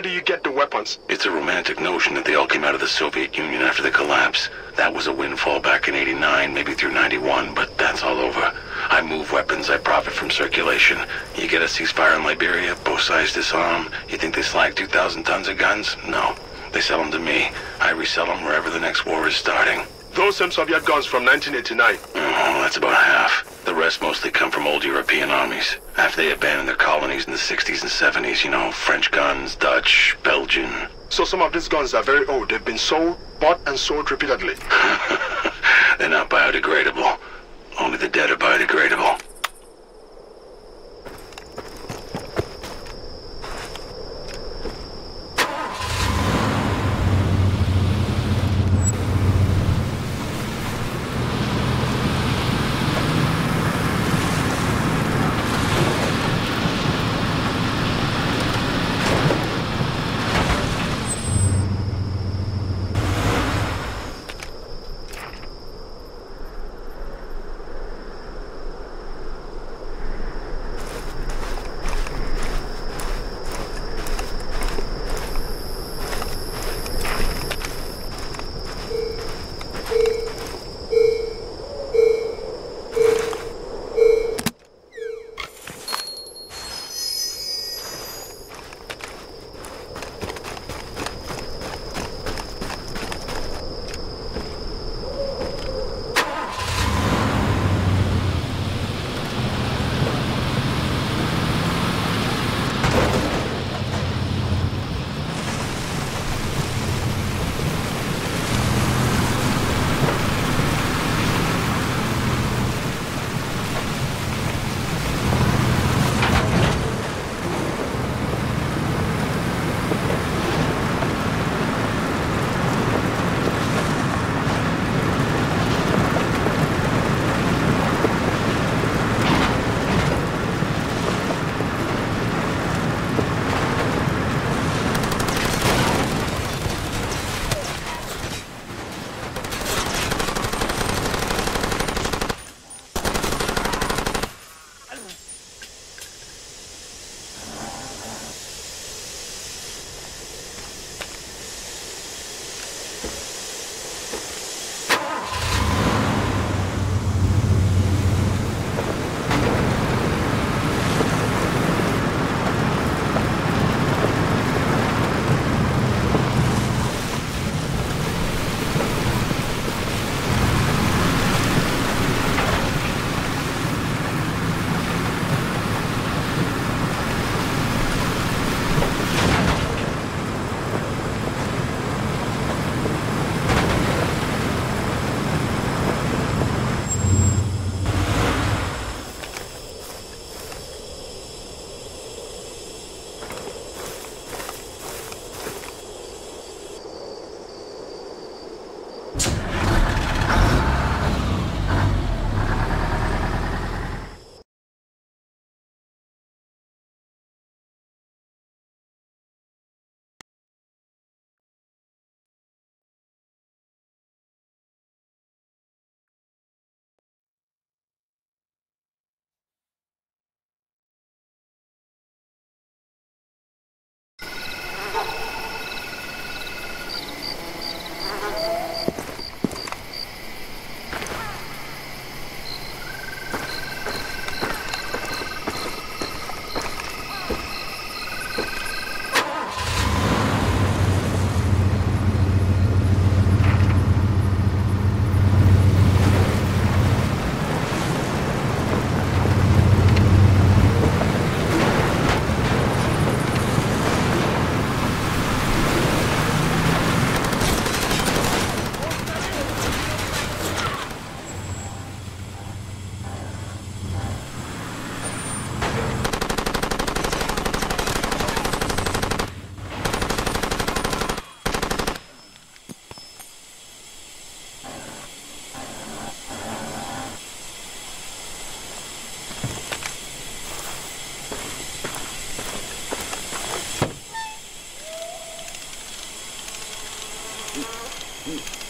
Where do you get the weapons? It's a romantic notion that they all came out of the Soviet Union after the collapse. That was a windfall back in 89, maybe through 91, but that's all over. I move weapons, I profit from circulation. You get a ceasefire in Liberia, both sides disarm. You think they slag 2,000 tons of guns? No. They sell them to me. I resell them wherever the next war is starting. Those same Soviet guns from 1989. Oh, that's about half. The rest mostly come from old European armies. After they abandoned their colonies in the 60s and 70s, you know, French guns, Dutch, Belgian. So some of these guns are very old. They've been sold, bought, and sold repeatedly. They're not biodegradable. Only the hmm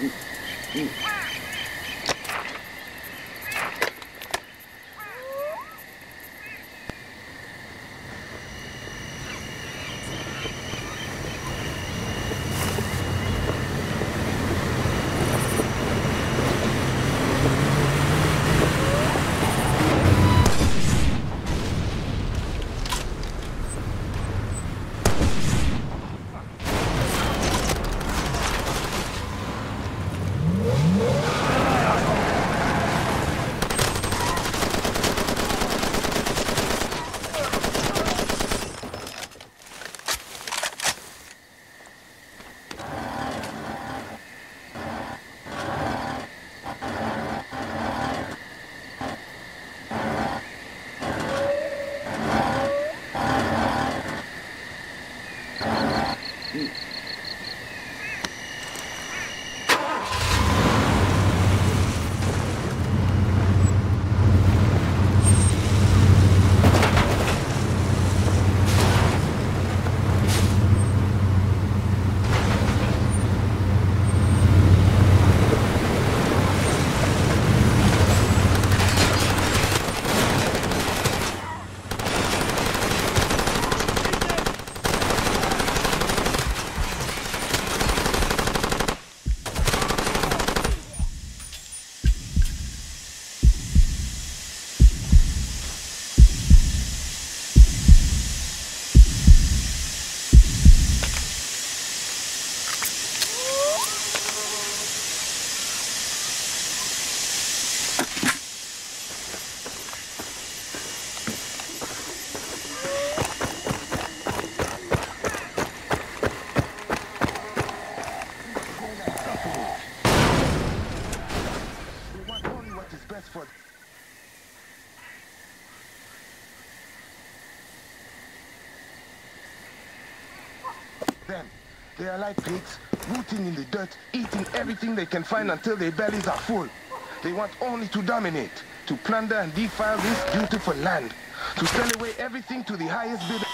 Then, They are like pigs, rooting in the dirt, eating everything they can find until their bellies are full. They want only to dominate, to plunder and defile this beautiful land, to sell away everything to the highest bidder.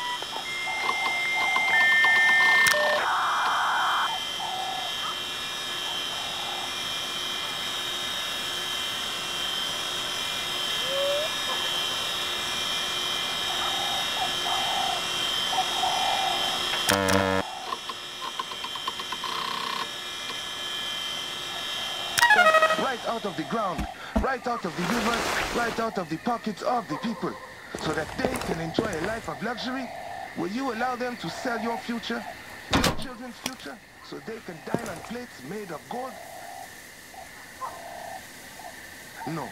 right out of the ground, right out of the rivers, right out of the pockets of the people, so that they can enjoy a life of luxury? Will you allow them to sell your future, your children's future, so they can dine on plates made of gold? No.